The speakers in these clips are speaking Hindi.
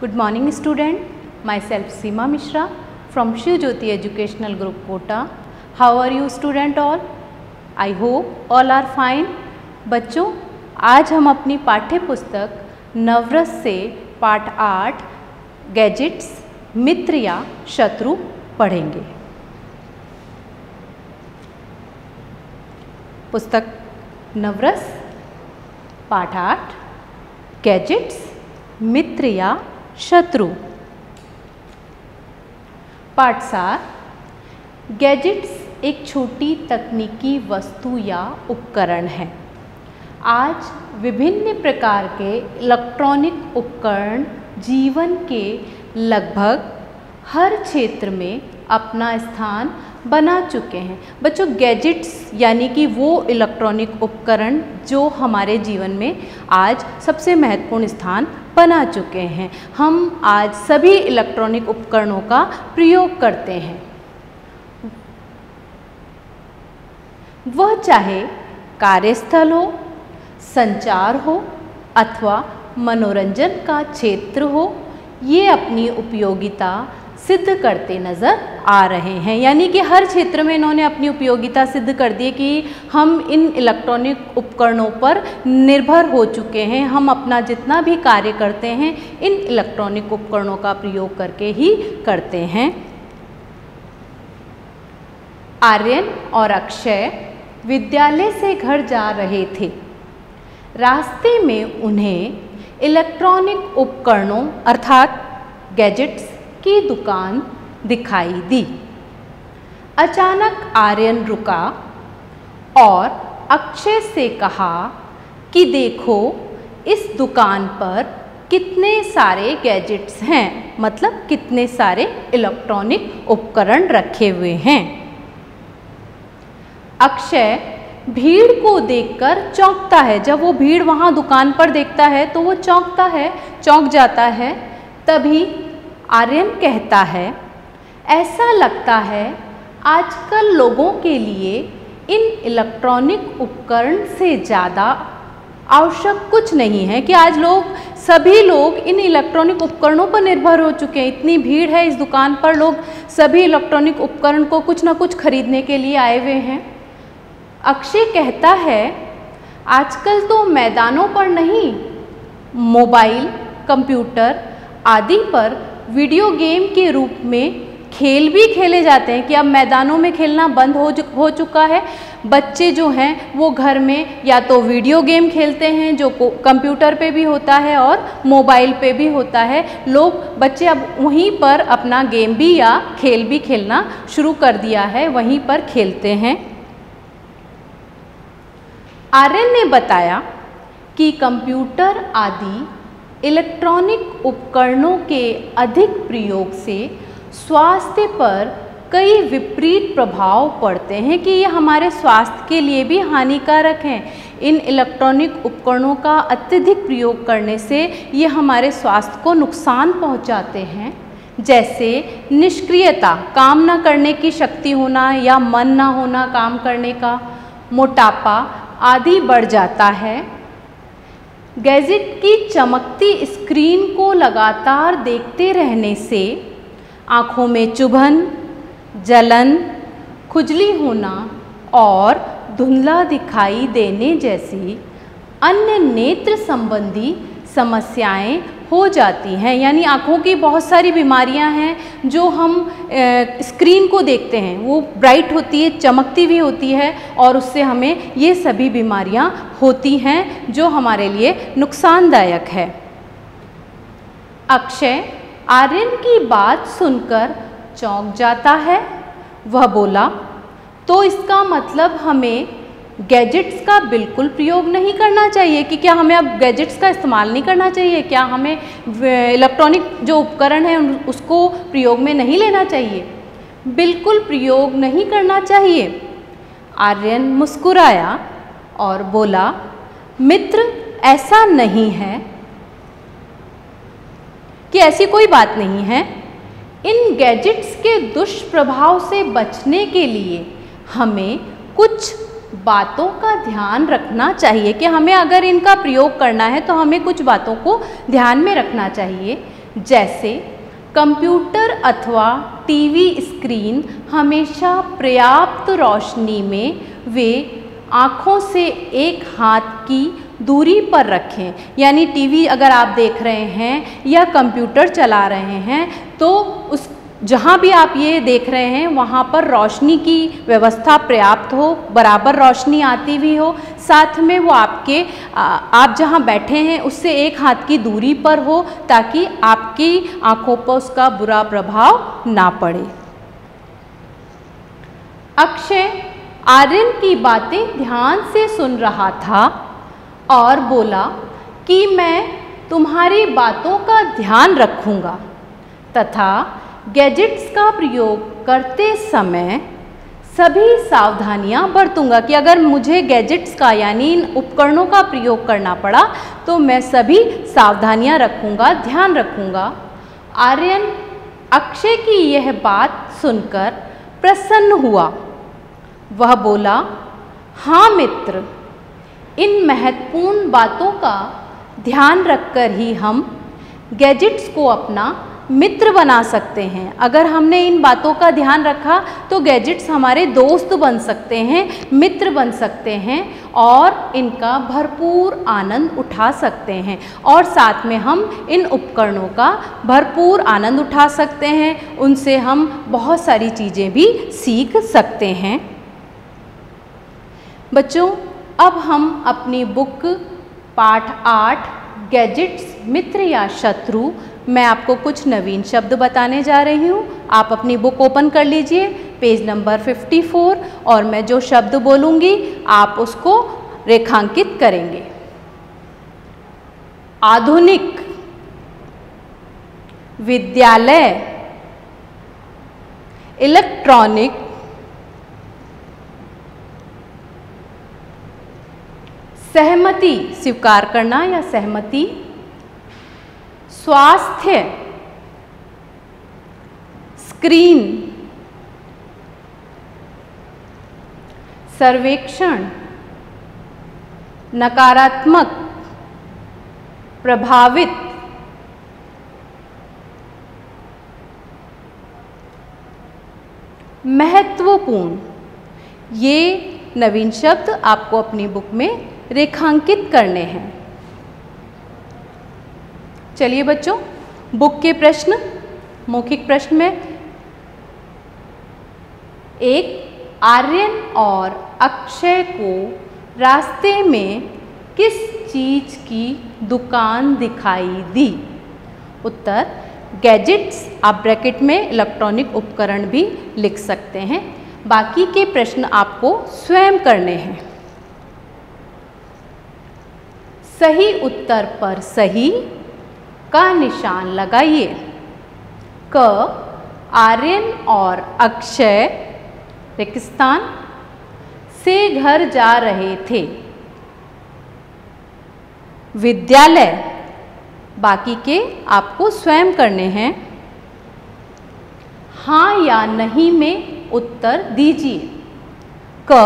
Good morning student. Myself Seema Mishra from Shiv Jyoti Educational Group Kota. How are you student all? I hope all are fine. बच्चों आज हम अपनी पाठ्य पुस्तक नवरस से पाठ आठ गैजेट्स मित्र या शत्रु पढ़ेंगे पुस्तक नवरस पाठ आठ गैजेट्स मित्र या शत्रु। पाठ सात गैजेट्स एक छोटी तकनीकी वस्तु या उपकरण है। आज विभिन्न प्रकार के इलेक्ट्रॉनिक उपकरण जीवन के लगभग हर क्षेत्र में अपना स्थान बना चुके हैं। बच्चों, गैजेट्स यानी कि वो इलेक्ट्रॉनिक उपकरण जो हमारे जीवन में आज सबसे महत्वपूर्ण स्थान बना चुके हैं। हम आज सभी इलेक्ट्रॉनिक उपकरणों का प्रयोग करते हैं। वह चाहे कार्यस्थल हो, संचार हो अथवा मनोरंजन का क्षेत्र हो, ये अपनी उपयोगिता सिद्ध करते नज़र आ रहे हैं। यानी कि हर क्षेत्र में इन्होंने अपनी उपयोगिता सिद्ध कर दी कि हम इन इलेक्ट्रॉनिक उपकरणों पर निर्भर हो चुके हैं। हम अपना जितना भी कार्य करते हैं, इन इलेक्ट्रॉनिक उपकरणों का प्रयोग करके ही करते हैं। आर्यन और अक्षय विद्यालय से घर जा रहे थे। रास्ते में उन्हें इलेक्ट्रॉनिक उपकरणों, अर्थात गैजेट्स की दुकान दिखाई दी। अचानक आर्यन रुका और अक्षय से कहा कि देखो, इस दुकान पर कितने सारे गैजेट्स हैं मतलब कितने सारे इलेक्ट्रॉनिक उपकरण रखे हुए हैं। अक्षय भीड़ को देखकर चौंकता है। जब वो भीड़ वहाँ दुकान पर देखता है तो वो चौंकता है, चौंक जाता है, तभी आर्यन कहता है, ऐसा लगता है आजकल लोगों के लिए इन इलेक्ट्रॉनिक उपकरण से ज़्यादा आवश्यक कुछ नहीं है कि आज लोग, सभी लोग इन इलेक्ट्रॉनिक उपकरणों पर निर्भर हो चुके हैं। इतनी भीड़ है इस दुकान पर, लोग सभी इलेक्ट्रॉनिक उपकरण को कुछ ना कुछ खरीदने के लिए आए हुए हैं। अक्षय कहता है, आजकल तो मैदानों पर नहीं, मोबाइल, कंप्यूटर आदि पर वीडियो गेम के रूप में खेल भी खेले जाते हैं कि अब मैदानों में खेलना बंद हो हो चुका है। बच्चे जो हैं, वो घर में या तो वीडियो गेम खेलते हैं, जो कंप्यूटर पे भी होता है और मोबाइल पे भी होता है। लोग, बच्चे अब वहीं पर अपना गेम भी या खेल भी खेलना शुरू कर दिया है, वहीं पर खेलते हैं। आर्यन ने बताया कि कंप्यूटर आदि इलेक्ट्रॉनिक उपकरणों के अधिक प्रयोग से स्वास्थ्य पर कई विपरीत प्रभाव पड़ते हैं कि ये हमारे स्वास्थ्य के लिए भी हानिकारक हैं। इन इलेक्ट्रॉनिक उपकरणों का अत्यधिक प्रयोग करने से ये हमारे स्वास्थ्य को नुकसान पहुंचाते हैं। जैसे निष्क्रियता, काम ना करने की शक्ति होना या मन ना होना काम करने का। मोटापा आदि बढ़ जाता है। गैजेट की चमकती स्क्रीन को लगातार देखते रहने से आँखों में चुभन, जलन, खुजली होना और धुंधला दिखाई देने जैसी अन्य नेत्र संबंधी समस्याएँ हो जाती हैं। यानी आँखों की बहुत सारी बीमारियाँ हैं जो हम ए, स्क्रीन को देखते हैं। वो ब्राइट होती है चमकती भी होती है और उससे हमें ये सभी बीमारियाँ होती हैं जो हमारे लिए नुकसानदायक है। अक्षय आर्यन की बात सुनकर चौंक जाता है। वह बोला तो इसका मतलब हमें गैजेट्स का बिल्कुल प्रयोग नहीं करना चाहिए कि क्या हमें अब गैजेट्स का इस्तेमाल नहीं करना चाहिए? क्या हमें इलेक्ट्रॉनिक जो उपकरण है उसको प्रयोग में नहीं लेना चाहिए? बिल्कुल प्रयोग नहीं करना चाहिए। आर्यन मुस्कुराया और बोला, मित्र, ऐसा नहीं है कि ऐसी कोई बात नहीं है। इन गैजेट्स के दुष्प्रभाव से बचने के लिए हमें कुछ बातों का ध्यान रखना चाहिए कि हमें अगर इनका प्रयोग करना है तो हमें कुछ बातों को ध्यान में रखना चाहिए। जैसे कंप्यूटर अथवा टीवी स्क्रीन हमेशा पर्याप्त रोशनी में वे आँखों से एक हाथ की दूरी पर रखें। यानी टीवी अगर आप देख रहे हैं या कंप्यूटर चला रहे हैं तो उस जहाँ भी आप ये देख रहे हैं, वहाँ पर रोशनी की व्यवस्था पर्याप्त हो, बराबर रोशनी आती हुई हो। साथ में वो आपके आप जहाँ बैठे हैं, उससे एक हाथ की दूरी पर हो, ताकि आपकी आँखों पर उसका बुरा प्रभाव ना पड़े। अक्षय आर्यन की बातें ध्यान से सुन रहा था और बोला कि मैं तुम्हारी बातों का ध्यान रखूँगा, तथा गैजेट्स का प्रयोग करते समय सभी सावधानियाँ बरतूँगा कि अगर मुझे गैजेट्स का यानी इन उपकरणों का प्रयोग करना पड़ा तो मैं सभी सावधानियाँ रखूँगा, ध्यान रखूँगा। आर्यन, अक्षय की यह बात सुनकर प्रसन्न हुआ। वह बोला हाँ मित्र, इन महत्वपूर्ण बातों का ध्यान रखकर ही हम गैजेट्स को अपना मित्र बना सकते हैं। अगर हमने इन बातों का ध्यान रखा तो गैजेट्स हमारे दोस्त बन सकते हैं, मित्र बन सकते हैं और इनका भरपूर आनंद उठा सकते हैं। और साथ में हम इन उपकरणों का भरपूर आनंद उठा सकते हैं। उनसे हम बहुत सारी चीज़ें भी सीख सकते हैं। बच्चों, अब हम अपनी बुक पाठ आठ गैजेट्स मित्र या शत्रु मैं आपको कुछ नवीन शब्द बताने जा रही हूँ। आप अपनी बुक ओपन कर लीजिए पेज नंबर 54 और मैं जो शब्द बोलूँगी, आप उसको रेखांकित करेंगे। आधुनिक विद्यालय इलेक्ट्रॉनिक सहमति, स्वीकार करना या सहमति स्वास्थ्य स्क्रीन सर्वेक्षण, नकारात्मक, प्रभावित, महत्वपूर्ण। ये नवीन शब्द आपको अपनी बुक में रेखांकित करने हैं। चलिए बच्चों, बुक के प्रश्न, मौखिक प्रश्न में एक आर्यन और अक्षय को रास्ते में किस चीज़ की दुकान दिखाई दी? उत्तर, गैजेट्स, आप ब्रैकेट में इलेक्ट्रॉनिक उपकरण भी लिख सकते हैं। बाकी के प्रश्न आपको स्वयं करने हैं। सही उत्तर पर सही का निशान लगाइए। क, आर्यन और अक्षय, रेगिस्तान, से घर जा रहे थे। विद्यालय, बाकी के आपको स्वयं करने हैं। हाँ या नहीं में उत्तर दीजिए। क,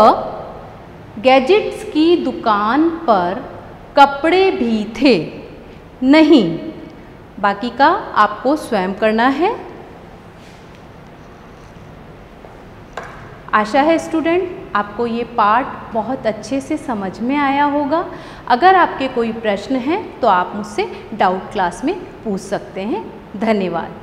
गैजेट्स की दुकान पर कपड़े भी थे। नहीं बाकी का आपको स्वयं करना है। आशा है स्टूडेंट, आपको ये पार्ट बहुत अच्छे से समझ में आया होगा। अगर आपके कोई प्रश्न हैं तो आप मुझसे डाउट क्लास में पूछ सकते हैं। धन्यवाद।